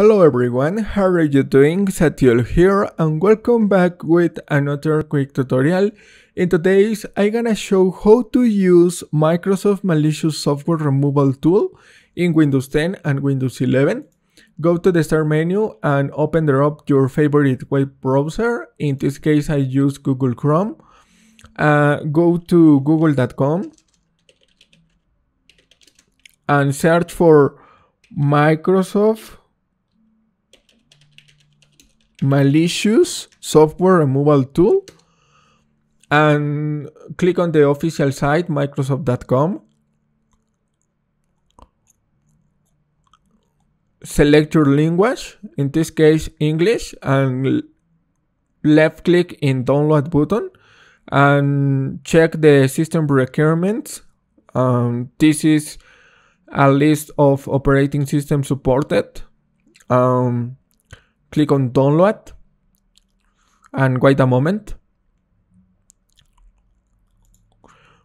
Hello everyone, how are you doing? Zatiel here and welcome back with another quick tutorial. In today's, I'm gonna show how to use Microsoft Malicious Software Removal tool in Windows 10 and Windows 11. Go to the start menu and open up your favorite web browser. In this case, I use Google Chrome. Uh, go to google.com and search for Microsoft malicious software removal tool and click on the official site microsoft.com select your language in this case english and left click in download button and check the system requirements. Um, this is a list of operating systems supported. Um, click on download and wait a moment.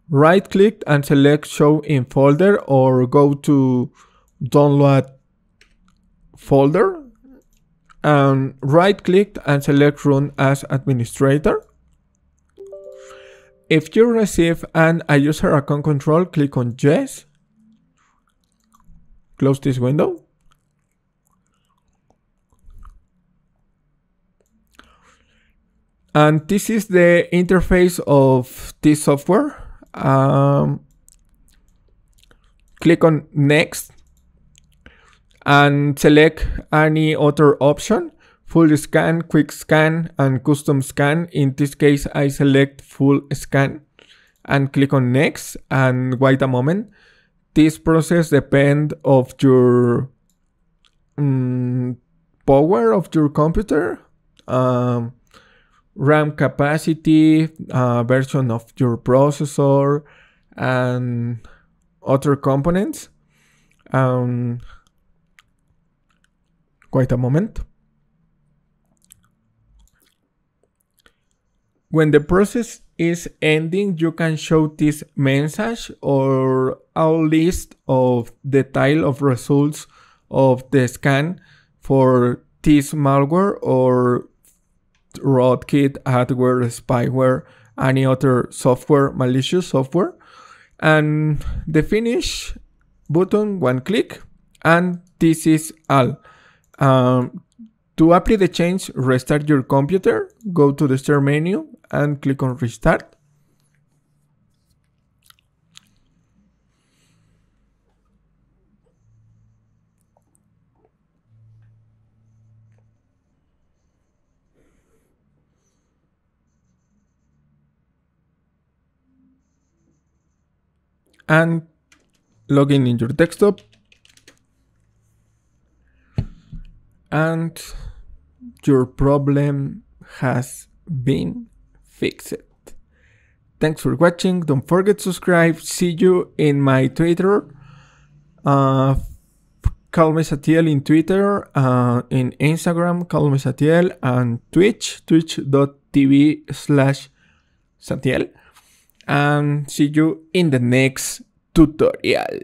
Right click and select show in folder or go to download folder and right click and select run as administrator. If you receive an a user account control, click on yes. Close this window. And this is the interface of this software. Um, click on next and select any other option. Full scan quick scan and custom scan. In this case i select full scan and click on next. And wait a moment. This process depends of your um, power of your computer. Um, RAM capacity, uh, version of your processor, and other components. Um, wait a moment. When the process is ending, you can show this message or a list of the tile of results of the scan for this malware or rootkit, adware, spyware, any other software, malicious software. And the finish button, one click, and this is all. Um, to apply the change, restart your computer, go to the start menu and click on restart. And login in your desktop and your problem has been fixed. Thanks for watching. Don't forget to subscribe. See you in my Twitter. Uh, call me Zatiel in Twitter, uh, in Instagram, call me Zatiel, and Twitch, twitch.tv slash Zatiel and see you in the next tutorial.